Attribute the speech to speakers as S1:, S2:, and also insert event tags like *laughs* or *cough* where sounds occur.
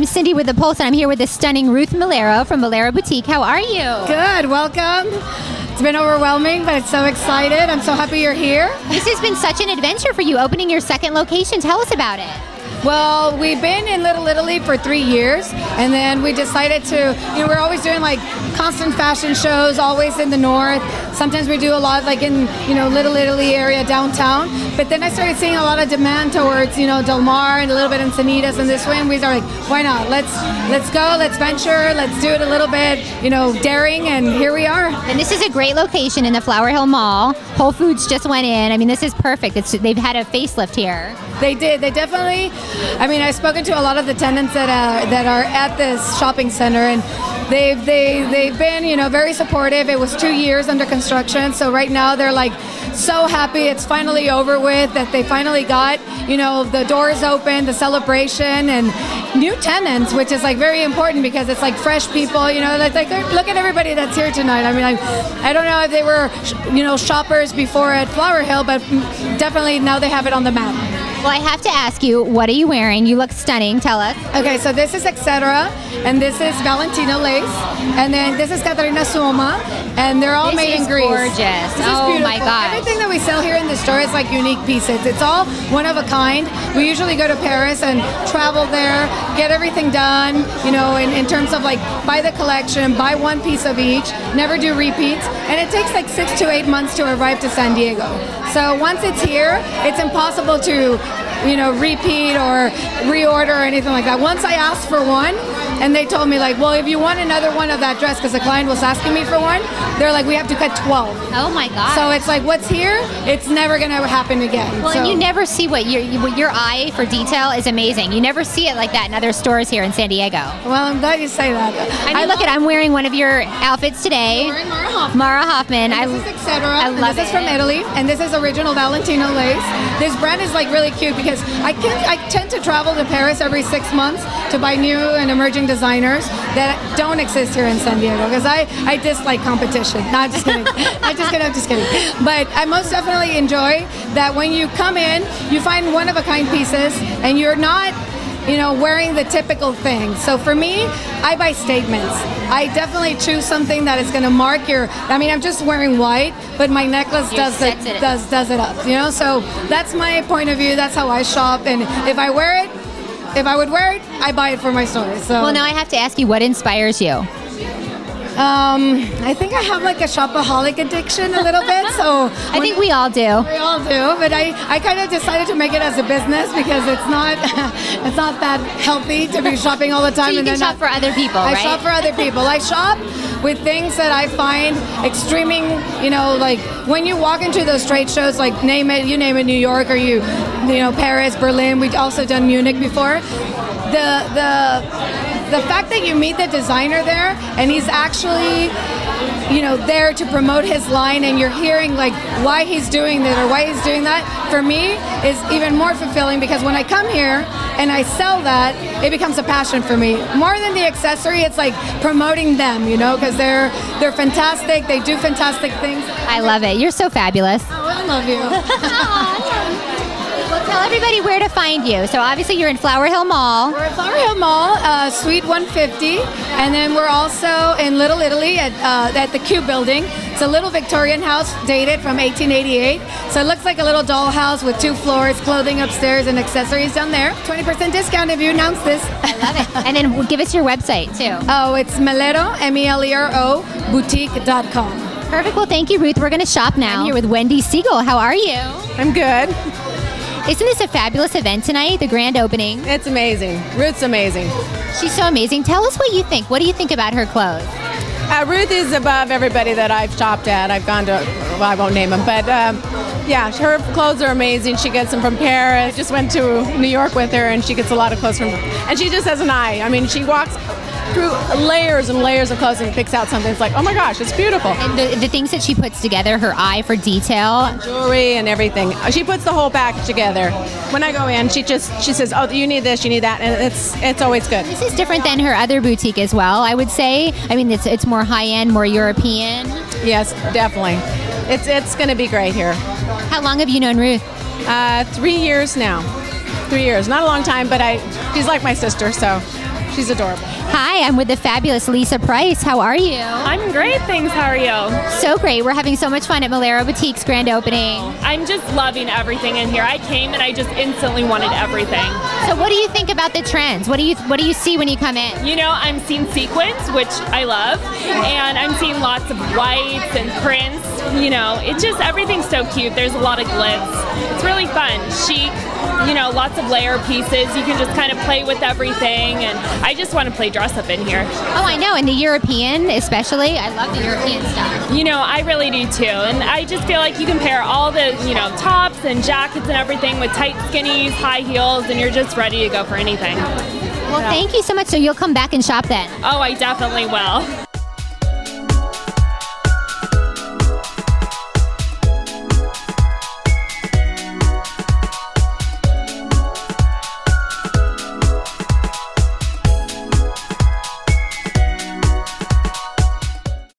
S1: Cindy with the Pulse, and I'm here with the stunning Ruth Melero from Melero Boutique. How are you?
S2: Good. Welcome. It's been overwhelming, but it's so excited. I'm so happy you're here.
S1: This has been such an adventure for you, opening your second location. Tell us about it.
S2: Well, we've been in Little Italy for three years, and then we decided to, you know, we're always doing like constant fashion shows, always in the north. Sometimes we do a lot like in, you know, Little Italy area downtown. But then I started seeing a lot of demand towards, you know, Del Mar and a little bit in Encinitas and this way, and we started like, why not? Let's let's go, let's venture, let's do it a little bit, you know, daring, and here we are.
S1: And this is a great location in the Flower Hill Mall. Whole Foods just went in. I mean, this is perfect. It's they've had a facelift here.
S2: They did. They definitely. I mean, I've spoken to a lot of the tenants that uh, that are at this shopping center, and they've they they've been you know very supportive. It was two years under construction, so right now they're like so happy it's finally over with. That they finally got you know the doors open, the celebration, and new tenants, which is like very important because it's like fresh people. You know, like, like look at everybody that's here tonight. I mean, I, I don't know if they were you know shoppers before at Flower Hill, but definitely now they have it on the map.
S1: Well, I have to ask you, what are you wearing? You look stunning. Tell us.
S2: Okay, so this is Etc. and this is Valentino lace, and then this is Catarina Soma, and they're all
S1: This
S2: made in Greece.
S1: gorgeous.
S2: This is
S1: Oh, my gosh.
S2: Everything that we sell here in the store is like unique pieces. It's all one of a kind. We usually go to Paris and travel there, get everything done, you know, in, in terms of like buy the collection, buy one piece of each, never do repeats, and it takes like six to eight months to arrive to San Diego. So once it's here, it's impossible to you know, repeat or reorder or anything like that. Once I asked for one, and they told me like, well, if you want another one of that dress, because the client was asking me for one, they're like, we have to cut 12.
S1: Oh my God.
S2: So it's like, what's here, it's never gonna happen again.
S1: well,
S2: so,
S1: and you never see what your what your eye for detail is amazing. You never see it like that in other stores here in San Diego.
S2: well, I'm glad you say that.
S1: I mean, look at I'm wearing one of your outfits today.
S2: Mara Hoffman.
S1: Mara Hoffman. I,
S2: And this is etc.
S1: I
S2: and
S1: love
S2: this is from. Italy, and this is original Valentino lace. This brand is like really cute because I can I tend to travel to Paris every six months to buy new and emerging designers that don't exist here in San Diego because I I dislike competition. Not just kidding. *laughs* I'm just kidding. I'm just kidding. But I most definitely enjoy that when you come in, you find one of a kind pieces, and you're not you know, wearing the typical thing. So for me, I buy statements. I definitely choose something that is going to mark your. I mean, I'm just wearing white, but my necklace does it,
S1: it.
S2: does does it up. You know, so that's my point of view. That's how I shop, and if I wear it, if I would wear it, I buy it for my store. So
S1: well, now I have to ask you, what inspires you?
S2: Um, I think I have like a shopaholic addiction a little bit. So *laughs*
S1: I think we all do.
S2: We all do, but I, I kind of decided to make it as a business because it's not *laughs* it's not that healthy to be *laughs* shopping all the time.
S1: So you
S2: and
S1: can shop for other people,
S2: I
S1: right?
S2: shop for other people. I shop with things that I find extremely, you know, like when you walk into those trade shows, like name it, you name it, New York or you, you know, Paris, Berlin. We've also done Munich before. The the the fact that you meet the designer there and he's actually you know there to promote his line and you're hearing like why he's doing that or why he's doing that for me is even more fulfilling because when I come here and I sell that it becomes a passion for me more than the accessory it's like promoting them you know because they're they're fantastic they do fantastic things
S1: I love it. You're so fabulous.
S2: oh, I love you *laughs* *laughs*
S1: tell everybody where to find you. So obviously you're in Flower Hill Mall.
S2: We're at Flower Hill Mall, uh, Suite 150, and then we're also in Little Italy at, uh, at the Q Building. It's a little Victorian house dated from 1888. So it looks like a little doll house with two floors, clothing upstairs, and accessories down there. 20% discount if you announce this.
S1: Love it. And then give us your website too.
S2: oh, it's Melero, M E L E R O, boutique.com.
S1: Perfect. Well, thank you, Ruth. We're going to shop now. I'm here with Wendy Siegel. How are you?
S3: I'm good.
S1: Isn't this a fabulous event tonight? The grand opening.
S3: It's amazing. Ruth's amazing.
S1: She's so amazing. Tell us what you think. What do you think about her clothes?
S3: Uh, Ruth is above everybody that I've shopped at. I've gone to, well, I won't name them, but um, yeah, her clothes are amazing. She gets them from Paris. I just went to New York with her, and she gets a lot of clothes from. And she just has an eye. I mean, she walks through layers and layers of clothes and picks out something. It's like, oh my gosh, it's beautiful.
S1: And the, the things that she puts together, her eye for detail.
S3: Jewelry and everything. She puts the whole package together. When I go in, she just she says, "Oh, you need this, you need that," and it's it's always good.
S1: This is different than her other boutique as well. I would say. I mean, it's it's more high end, more European.
S3: Yes, definitely. It's it's going to be great here.
S1: How long have you known Ruth?
S3: Uh, three years now. Three years. Not a long time, but I she's like my sister, so she's adorable.
S1: Hi, I'm with the fabulous Lisa Price. How are you?
S4: I'm great, thanks. How are you?
S1: So great. We're having so much fun at Melero Boutique's grand opening.
S4: I'm just loving everything in here. I came and I just instantly wanted everything.
S1: So, what do you think about the trends? What do you What do you see when you come in?
S4: You know, I'm seeing sequins, which I love, and I'm seeing lots of whites and prints. You know, it's just everything's so cute. There's a lot of glitz. It's really fun, chic. You know, lots of layer pieces. You can just kind of play with everything, and I just want to play dress up in here.
S1: Oh, I know. And the European, especially. I love the European stuff.
S4: You know, I really do too, and I just feel like you can pair all the you know tops and jackets and everything with tight skinnies, high heels, and you're just ready to go for anything.
S1: Well, thank you so much. So, you'll come back and shop then.
S4: Oh, I definitely will.